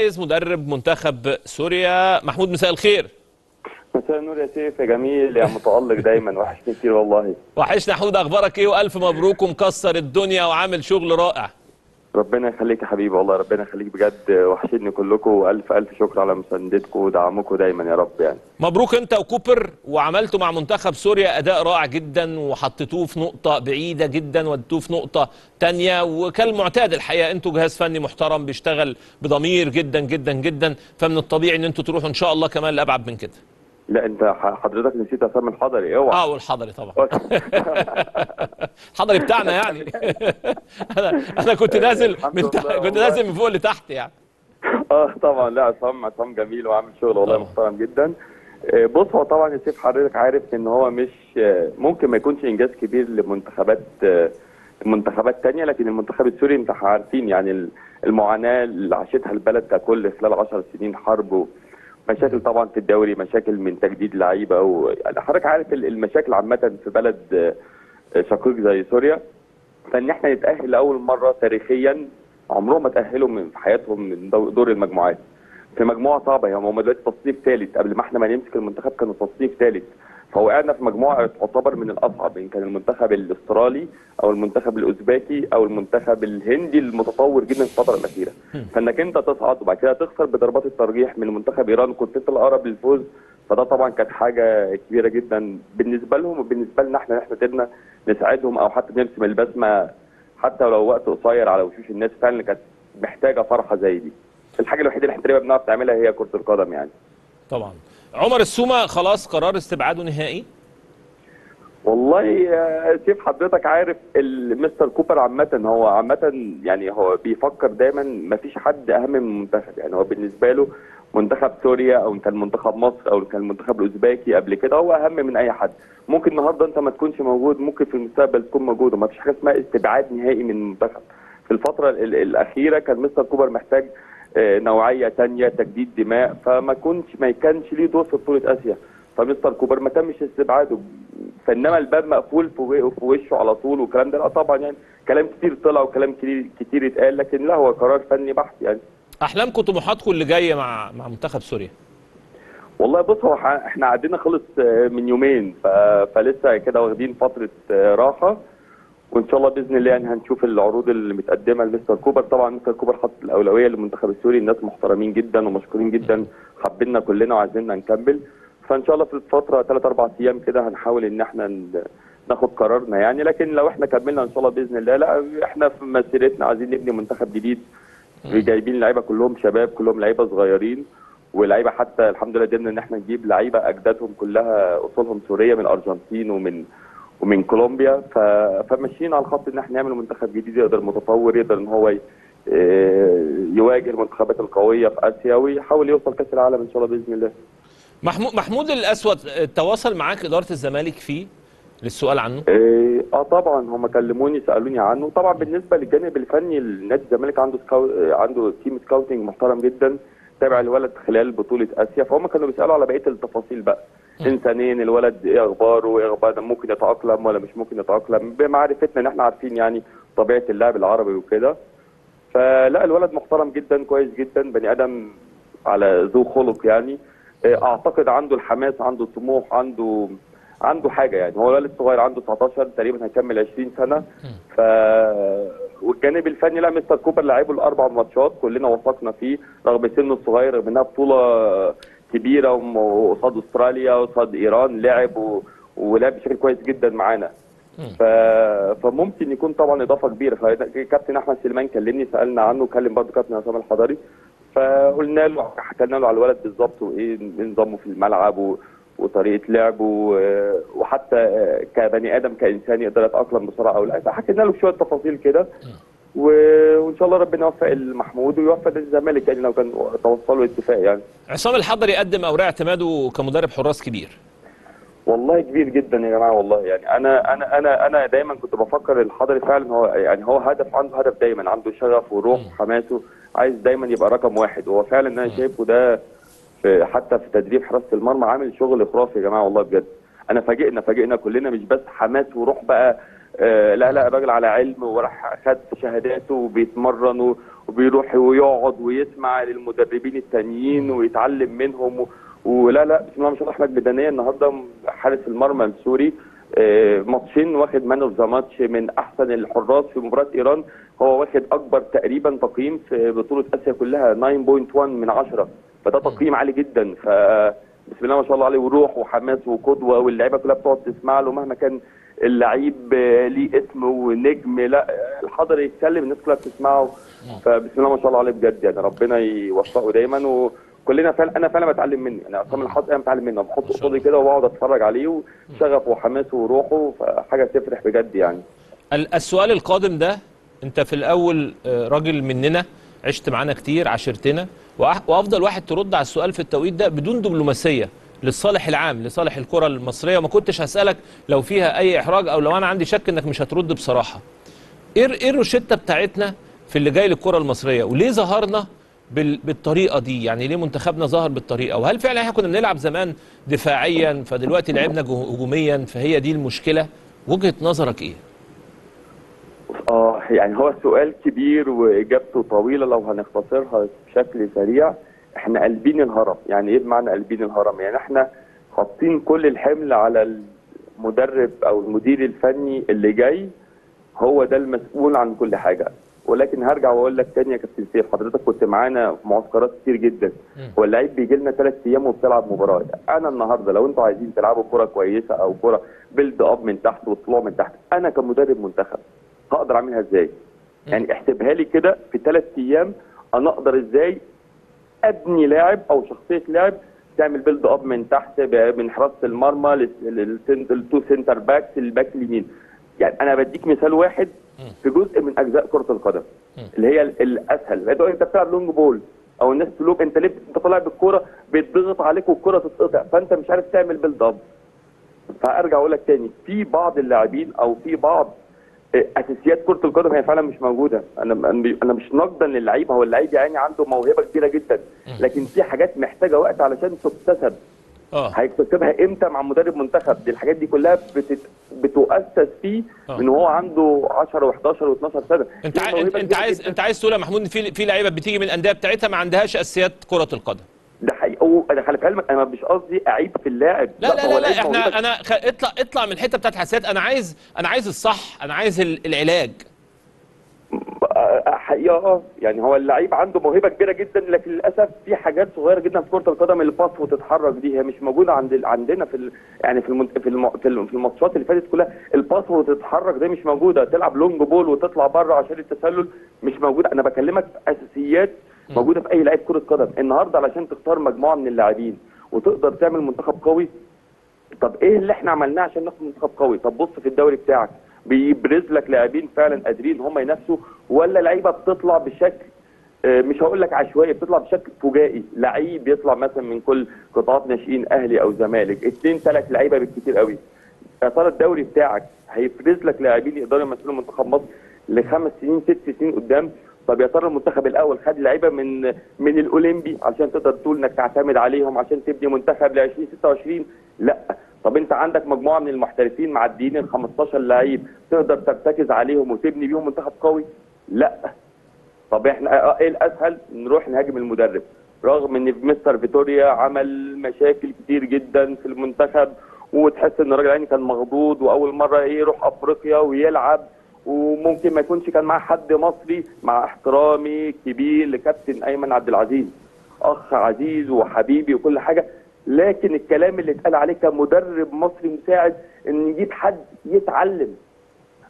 مدرب منتخب سوريا محمود مساء الخير. مساء النور يا سيف يا جميل يا متألق دايما وحشني كتير والله. وحشنا حمود أخبارك إيه؟ وألف مبروك ومكسر الدنيا وعامل شغل رائع. ربنا يخليك يا حبيبي والله ربنا يخليك بجد. وحشني كلكم وألف ألف شكر على مساندتكم ودعمكم دايما يا رب يعني. مبروك أنت وكوبر وعملتوا مع منتخب سوريا أداء رائع جدا وحطيتوه في نقطة بعيدة جدا وديتوه في نقطة تانية. وكالمعتاد الحقيقة أنتوا جهاز فني محترم بيشتغل بضمير جدا جدا جدا. فمن الطبيعي إن أنتوا تروحوا إن شاء الله كمان لابعد من كده. لا انت حضرتك نسيت أسامي الحضري. اوعى. آه والحضري طبعا. الحضري بتاعنا يعني. أنا أنا كنت نازل من تحت كنت. نازل من فوق لتحت يعني. آه طبعا. لا عصام عصام جميل وعامل شغل والله. محترم جدا. آه، بص هو طبعا يا سيف حضرتك عارف إن هو مش آه، ممكن ما يكونش إنجاز كبير لمنتخبات آه، منتخبات تانية لكن المنتخب السوري أنت عارفين يعني ال- المعاناة اللي عاشتها البلد ككل خلال 10 سنين حرب ومشاكل طبعا في الدوري مشاكل من تجديد لعيبة و... يعني حضرتك عارف ال- المشاكل عامة في بلد آه، شقيق زي سوريا. فإن إحنا نتأهل لأول مرة تاريخيا عمرهم ما تأهلوا من في حياتهم من دو- دور المجموعات. في مجموعة صعبة يعني هم دلوقتي تصنيف ثالث قبل ما إحنا ما نمسك المنتخب كانوا تصنيف ثالث فوقعنا في مجموعة تعتبر من الأصعب ان كان المنتخب الأسترالي أو المنتخب الاوزبكي أو المنتخب الهندي المتطور جدا في الفترة الأخيرة. فانك أنت تصعد وبعد كده تخسر بضربات الترجيح من منتخب إيران كنت انت الأقرب للفوز. فده طبعا كانت حاجة كبيرة جدا بالنسبة لهم وبالنسبة لنا إحنا إحنا قدرنا نساعدهم أو حتى نرسم البسمة حتى لو وقت قصير على وشوش الناس فعلا كانت محتاجة فرحة زي دي. الحاجة الوحيدة اللي إحنا تقريبا بنعرف نعملها هي كرة القدم يعني. طبعا. عمر السومة خلاص قرار استبعاده نهائي؟ والله يا سيف حضرتك عارف مستر كوبر عامة هو عامة يعني هو بيفكر دايما ما فيش حد أهم من المنتخب. يعني هو بالنسبة له منتخب سوريا أو كان منتخب مصر أو كان المنتخب الأوزبكي قبل كده هو أهم من أي حد. ممكن النهاردة أنت ما تكونش موجود ممكن في المستقبل تكون موجود وما فيش حاجة اسمها استبعاد نهائي من المنتخب. في الفترة ال- الأخيرة كان مستر كوبر محتاج آه، نوعية تانية تجديد دماء. فما كنش ما كانش ليه دور في بطولة آسيا. فمستر كوبر ما تمش استبعاده. فإنما الباب مقفول في وشه على طول والكلام ده. لا طبعا يعني كلام كتير طلع وكلام كتير كتير اتقال لكن لا هو قرار فني بحت يعني. احلامكم طموحاتكم اللي جاية مع مع منتخب سوريا؟ والله بص هو إحنا عدينا خلص آه، من يومين. ف... فلسه كده واخدين فترة آه، راحة. وإن شاء الله بإذن الله يعني هنشوف العروض اللي متقدمة لمستر كوبر. طبعا مستر كوبر حط الأولوية للمنتخب السوري. الناس محترمين جدا ومشكورين جدا. حابيننا كلنا وعايزيننا نكمل. فإن شاء الله في الفترة ثلاث أربع أيام كده هنحاول إن إحنا ناخد قرارنا يعني. لكن لو إحنا كملنا إن شاء الله بإذن الله لأ إحنا في مسيرتنا عايزين نبني منتخب جديد. جايبين لعيبة كلهم شباب كلهم لعيبة صغيرين. ولعيبة حتى الحمد لله قدرنا إن إحنا نجيب لعيبة أجدادهم كلها أصولهم سورية من الأرجنتين ومن ومن كولومبيا. فماشيين على الخط إن إحنا نعمل منتخب جديد يقدر متطور يقدر إن هو. آه، يواجه المنتخبات القوية في آسيا ويحاول يوصل كأس العالم إن شاء الله بإذن الله محمود محمود الأسود تواصل معاك إدارة الزمالك فيه للسؤال عنه آه آه طبعا هم كلموني سألوني عنه طبعا بالنسبة للجانب الفني نادي الزمالك عنده scou... عنده team scouting محترم جدا تابع الولد خلال بطولة آسيا فهم كانوا بيسألوا على بقية التفاصيل بقى إنسانيا الولد إيه أخباره إيه اخباره ممكن يتأقلم ولا مش ممكن يتأقلم؟ بمعرفتنا إن إحنا عارفين يعني طبيعة اللاعب العربي وكده. فلا الولد محترم جدا كويس جدا بني آدم على ذو خلق يعني. آه، أعتقد عنده الحماس عنده الطموح عنده عنده حاجة يعني. هو ولد صغير عنده 19 تقريبا هيكمل 20 سنة. ف والجانب الفني لا مستر كوبر لعبه الأربع ماتشات كلنا وثقنا فيه رغم سنه الصغير رغم إنها بطولة كبيرة وقصاد أستراليا وقصاد إيران لعب و... ولعب بشكل كويس جدا معانا. ف... فممكن يكون طبعا إضافة كبيرة. فكابتن أحمد سليمان كلمني سألنا عنه كلم برضه كابتن عصام الحضري. فقلنا له حكينا له على الولد بالظبط وإيه نظامه في الملعب و... وطريقة لعبه وحتى كبني آدم كإنسان يقدر يتأقلم بسرعة أو لا فحكينا له شوية تفاصيل كده. وإن شاء الله ربنا يوفق المحمود ويوفق نادي الزمالك يعني لو كان توصلوا اتفاق يعني. عصام الحضري قدم اوراق اعتماده كمدرب حراس كبير. والله كبير جدا يا جماعة والله يعني. أنا أنا أنا أنا دايما كنت بفكر الحضري فعلا هو يعني هو هدف عنده هدف دايما عنده شغف وروح وحماسه عايز دايما يبقى رقم واحد. وهو فعلا أنا شايفه ده في حتى في تدريب حراسة المرمى عامل شغل خرافي يا جماعة والله بجد. أنا فاجئنا فاجئنا كلنا مش بس حماس وروح بقى آه لا لا الراجل على علم وراح خد شهاداته وبيتمرن وبيروح ويقعد ويسمع للمدربين التانيين ويتعلم منهم. ولا لا بسم الله ما شاء الله أحمد بدنيه النهارده حارس المرمى السوري آه، ماتشين واخد man of the match من أحسن الحراس في مباراة إيران هو واخد أكبر تقريبا تقييم في بطولة آسيا كلها 9.1 من 10 فده تقييم عالي جدا ف بسم الله ما شاء الله عليه وروح وحماس وقدوة واللعيبة كلها بتقعد تسمع له مهما كان اللعيب ليه اسم ونجم لا الحضر يتكلم الناس كلها بتسمعه. فبسم الله ما شاء الله عليه بجد يعني ربنا يوفقه دايما. وكلنا فعلا أنا فعلا بتعلم منه يعني عصام الحظ أنا بتعلم منه. بحط قصادي كده وبقعد أتفرج عليه وشغفه وحماسه وروحه فحاجة تفرح بجد يعني. ال- السؤال القادم ده أنت في الأول آه، راجل مننا عشت معانا كتير عاشرتنا وأح- وأفضل واحد ترد على السؤال في التوقيت ده بدون دبلوماسية. للصالح العام لصالح الكرة المصرية. وما كنتش هسألك لو فيها أي إحراج أو لو أنا عندي شك إنك مش هترد بصراحة. إيه إيه الروشتة بتاعتنا في اللي جاي للكرة المصرية؟ وليه ظهرنا بال- بالطريقة دي؟ يعني ليه منتخبنا ظهر بالطريقة؟ وهل فعلا إحنا كنا بنلعب زمان دفاعيا فدلوقتي لعبنا جو- هجوميا فهي دي المشكلة؟ وجهة نظرك إيه؟ آه يعني هو سؤال كبير وإجابته طويلة لو هنختصرها بشكل سريع. إحنا قلبين الهرم. يعني إيه بمعنى قلبين الهرم؟ يعني إحنا حاطين كل الحمل على المدرب أو المدير الفني اللي جاي هو ده المسؤول عن كل حاجة. ولكن هرجع واقول لك تاني يا كابتن سيف حضرتك كنت معانا في معسكرات كتير جدا. هو اللعيب بيجي لنا ثلاث أيام وبتلعب مباراة. أنا النهارده لو أنتوا عايزين تلعبوا كرة كويسة أو كرة build up من تحت وطلوع من تحت أنا كمدرب منتخب هقدر أعملها إزاي؟ يعني احسبها لي كده في ثلاث أيام أنا أقدر إزاي ابني لاعب أو شخصية لاعب تعمل build up من تحت من حراسة المرمى لل two center backs لل back اليمين. يعني أنا بديك مثال واحد في جزء من أجزاء كرة القدم اللي هي ال- الأسهل. أنت بتلعب long ball أو الناس تلوك أنت ليه أنت طالع بالكورة بيتضغط عليك والكورة تتقطع فأنت مش عارف تعمل build up فأرجع أقول لك تاني في بعض اللاعبين أو في بعض أساسيات كرة القدم هي فعلا مش موجودة. أنا أنا مش نقدا للعيب. هو اللعيب يعني عنده موهبة كبيرة جدا. لكن في حاجات محتاجة وقت علشان تكتسب. آه. هيكتسبها إمتى مع مدرب منتخب؟ دي الحاجات دي كلها بتت... بتؤسس فيه آه. من هو عنده 10 و11 و12 سنة. انت انت, عايز. انت عايز تقول يا محمود إن في في لعيبة بتيجي من الأندية بتاعتها ما عندهاش أساسيات كرة القدم. أنا خلي في علمك أنا مش قصدي أعيب في اللاعب. لا لا لا, لا لعيب إحنا أنا خ... اطلع اطلع من الحته بتاعت الحساسيات أنا عايز أنا عايز الصح أنا عايز ال- العلاج. حقيقه آه يعني هو اللعيب عنده موهبة كبيرة جدا لكن للأسف في حاجات صغيرة جدا في كرة القدم الباص وتتحرك دي هي مش موجودة عند عندنا في ال يعني في المنت... في, الم... في الم- في الماتشات اللي فاتت كلها الباص وتتحرك دي مش موجودة. تلعب لونج بول وتطلع بره عشان التسلل مش موجودة. أنا بكلمك أساسيات موجودة في أي لعيب كرة قدم. النهارده علشان تختار مجموعة من اللاعبين وتقدر تعمل منتخب قوي طب إيه اللي إحنا عملناه عشان ناخد منتخب قوي؟ طب بص في الدوري بتاعك بيبرز لك لاعبين فعلا قادرين هم ينافسوا ولا لعيبة بتطلع بشكل آه، مش هقول لك عشوائي بتطلع بشكل فجائي. لعيب يطلع مثلا من كل قطاعات ناشئين أهلي أو زمالك. اثنين ثلاث لعيبة بالكثير قوي. يا ترى الدوري بتاعك هيفرز لك لاعبين يقدروا يمثلوا منتخب مصر لخمس سنين ست سنين قدام. طب يا ترى المنتخب الأول خد لعيبة من من الأولمبي عشان تقدر تقول إنك تعتمد عليهم عشان تبني منتخب ل 2026 لا. طب أنت عندك مجموعة من المحترفين معديين ال 15 لعيب تقدر ترتكز عليهم وتبني بيهم منتخب قوي؟ لا. طب إحنا آه، إيه الأسهل؟ نروح نهاجم المدرب. رغم إن مستر فيتوريا عمل مشاكل كتير جدا في المنتخب وتحس إن الراجل يعني كان مخضوض وأول مرة إيه يروح أفريقيا ويلعب وممكن ما يكونش كان معاه حد مصري مع احترامي كبير لكابتن أيمن عبد العزيز. أخ عزيز وحبيبي وكل حاجة. لكن الكلام اللي اتقال عليه كمدرب مصري مساعد إن يجيب حد يتعلم.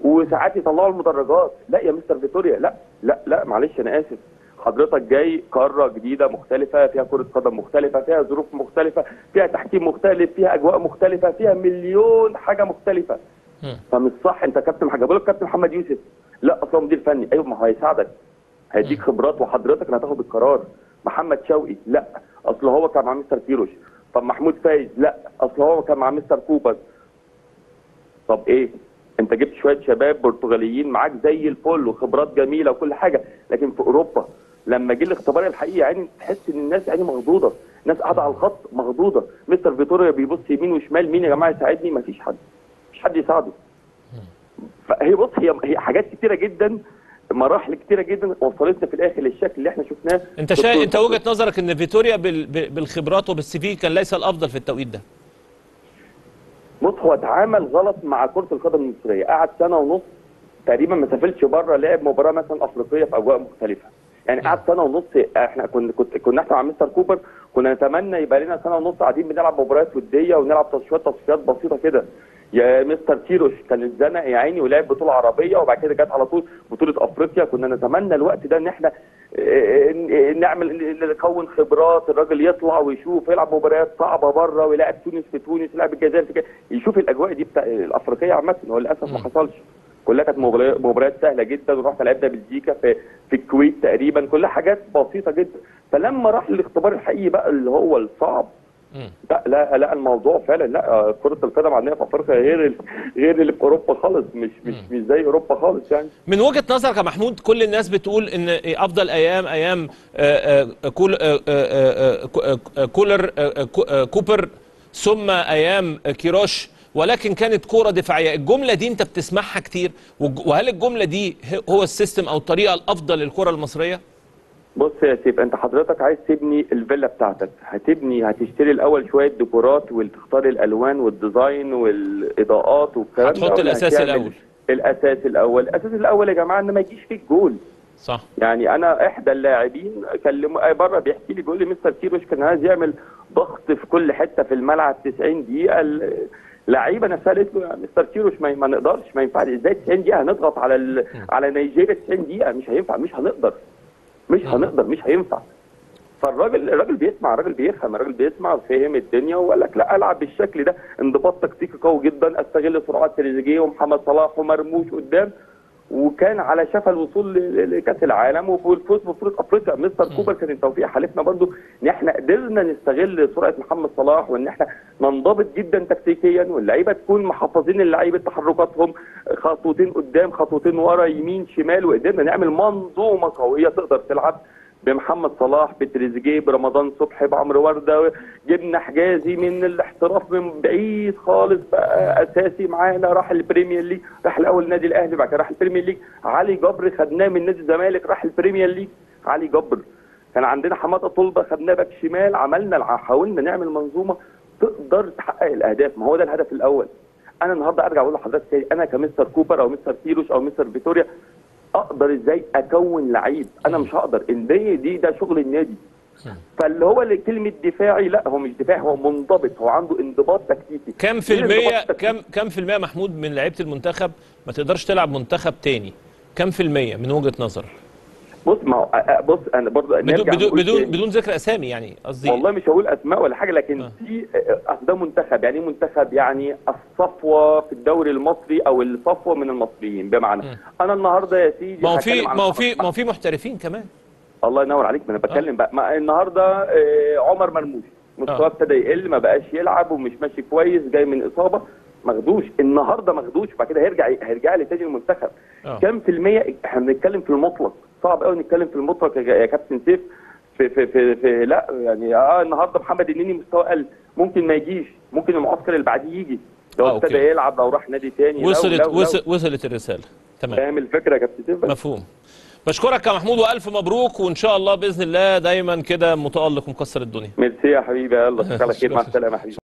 وساعات يطلعوا المدرجات. لا يا مستر فيتوريا لا لا لا معلش أنا آسف. حضرتك جاي قارة جديدة مختلفة فيها كرة قدم مختلفة فيها ظروف مختلفة فيها تحكيم مختلف فيها أجواء مختلفة فيها مليون حاجة مختلفة. فمش صح. انت كابتن هجيب لك كابتن محمد يوسف. لا أصلا مدير فني. أيوه ما هو هيساعدك. هيديك خبرات وحضرتك اللي هتاخد القرار. محمد شوقي لا. اصل هو كان مع مستر كيروش طب محمود فايز لا. اصل هو كان مع مستر كوبر. طب إيه؟ انت جبت شوية شباب برتغاليين معاك زي الفل وخبرات جميلة وكل حاجة. لكن في أوروبا لما جه الاختبار الحقيقي يعني تحس إن الناس يعني مخضوضة. ناس قاعدة على الخط مخضوضة. مستر فيتوريا بيبص يمين وشمال. مين يا جماعة يساعدني؟ مفيش حد. مفيش حد يساعده. فهي بص هي هي حاجات كتيرة جدا مراحل كتيرة جدا وصلتنا في الآخر للشكل اللي إحنا شفناه. انت شايف انت وجهة نظرك إن فيتوريا بال... بالخبرات وبالسي في كان ليس الأفضل في التوقيت ده؟ بص هو اتعامل غلط مع كرة القدم المصرية. قعد سنة ونص تقريبا ما سافرش بره لعب مباراة مثلا أفريقية في أجواء مختلفة. يعني قعد سنة ونص إحنا كنا كنت كنا إحنا مع مستر كوبر كنا نتمنى يبقى لنا سنة ونص قاعدين بنلعب مباريات ودية ونلعب تصفيات تصفيات بسيطة كده. يا مستر تيروش كان اتزنق يا عيني ولعب بطولة عربية وبعد كده جت على طول بطولة أفريقيا كنا نتمنى الوقت ده إن إحنا نعمل نكون خبرات الراجل يطلع ويشوف يلعب مباريات صعبة بره ويلعب تونس في تونس يلعب الجزائر في كده يشوف الأجواء دي بتاع الأفريقية عامة هو للأسف ما. حصلش كلها كانت مباريات سهلة جدا ورحنا لعبنا بلجيكا في في الكويت تقريبا كلها حاجات بسيطة جدا فلما راح للاختبار الحقيقي بقى اللي هو الصعب. لا لا لا الموضوع فعلا لا كرة القدم عندنا في أفريقيا غير غير اللي في أوروبا خالص مش مش مش زي أوروبا خالص يعني. من وجهة نظرك يا محمود كل الناس بتقول إن أفضل أيام أيام آه، آه، كول آه، آه، آه، آه، كولر آه، كو- آه، كوبر ثم أيام كيروش. ولكن كانت كورة دفاعية. الجملة دي أنت بتسمعها كتير. وهل الجملة دي هو ال system أو الطريقة الأفضل للكره المصرية؟ بص يا سيف انت حضرتك عايز تبني الفيلا بتاعتك. هتبني هتشتري الأول شوية ديكورات وتختار الألوان وال design والإضاءات والكلام ده. هتحط هتعمل الأول. الأساس الأول. الأساس الأول يا جماعة إن ما يجيش فيك جول. صح. يعني أنا إحدى اللاعبين كلموا بره بيحكي لي بيقول لي مستر كيروش كان عايز يعمل ضغط في كل حتة في الملعب 90 دقيقة. ال- اللعيبة نفسها قالت له يا مستر كيروش ما, ما نقدرش ما ينفعش. إزاي 90 دقيقة؟ هنضغط على ال... على نيجيريا 90 دقيقة. مش هينفع مش هنقدر. مش هنقدر مش هينفع. فالراجل الراجل بيسمع الراجل بيفهم الراجل بيسمع وفهم الدنيا وقال لك لا ألعب بالشكل ده. انضباط تكتيكي قوي جدا أستغل سرعات تريزيجيه ومحمد صلاح ومرموش قدام. وكان على شفا الوصول لكأس العالم والفوز ببطولة أفريقيا. مستر كوبر كان التوفيق حالفنا برضو. ان إحنا قدرنا نستغل سرعة محمد صلاح وإن إحنا ننضبط جدا تكتيكيا واللعيبة تكون محفظين اللعيبه تحركاتهم. خطوتين قدام خطوتين ورا يمين شمال وقدرنا نعمل منظومة قوية تقدر تلعب بمحمد صلاح بتريزيجيه برمضان صبحي بعمرو وردة. جبنا حجازي من الاحتراف من بعيد خالص بقى أساسي معانا. راح ال Premier League راح الأول النادي الأهلي بعد كده راح ال Premier League. علي جبر خدناه من نادي الزمالك راح ال Premier League. علي جبر. كان عندنا حماده طلبة خدناه back شمال. عملنا حاولنا نعمل منظومة تقدر تحقق الأهداف. ما هو ده الهدف الأول. أنا النهارده ارجع أقول لحضرتك تاني أنا كمستر كوبر أو مستر كيروش أو مستر فيتوريا أقدر إزاي اكون لعيب؟ أنا مش هقدر ان دي ده شغل النادي. فاللي هو اللي كلمة دفاعي لا هو مش دفاعي هو منضبط هو عنده انضباط تكتيكي. كم في المية؟ كم كم في المية محمود من لعيبة المنتخب ما تقدرش تلعب منتخب تاني؟ كم في المية من وجهة نظرك؟ بص ما بص أنا برضه بدون بدون بدون. بدون ذكر أسامي يعني قصدي والله مش هقول أسماء ولا حاجة لكن آه. في ده منتخب يعني إيه منتخب يعني الصفوة في الدوري المصري أو الصفوة من المصريين بمعنى مم. أنا النهارده يا سيدي ما هو في ما هو في ما هو في محترفين كمان الله ينور عليك ما أنا بتكلم بقى ما النهارده آه، عمر مرموش مستواه آه. ابتدى يقل ما بقاش يلعب ومش ماشي كويس جاي من إصابة ماخدوش النهارده ماخدوش وبعد كده هيرجع هيرجع لي تاني المنتخب آه. كام في المية إحنا بنتكلم في المطلق صعب قوي نتكلم في المطلق يا كابتن سيف. في في في, في لا يعني آه النهارده محمد النني مستواه قل ممكن ما يجيش. ممكن المعسكر اللي بعديه يجي. لو آه، ابتدى. يلعب لو راح نادي تاني لو- وصلت لو- لو. وصل وصلت الرسالة. تمام. فاهم الفكرة يا كابتن سيف؟ مفهوم. بشكرك يا محمود وألف مبروك وإن شاء الله بإذن الله دايما كده متألق ومكسر الدنيا. ميرسي يا حبيبي. يلا اشوفك على خير. مع السلامة يا حبيبي.